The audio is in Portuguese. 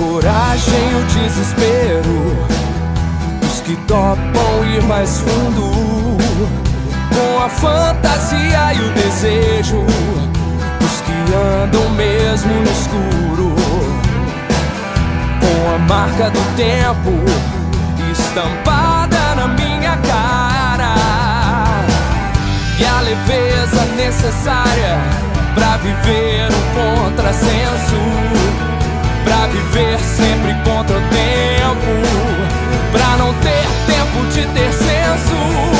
coragem, o desespero. Os que topam ir mais fundo. Com a fantasia e o desejo. Os que andam mesmo no escuro. Com a marca do tempo. Estampada na minha cara. E a leveza necessária Pra viver you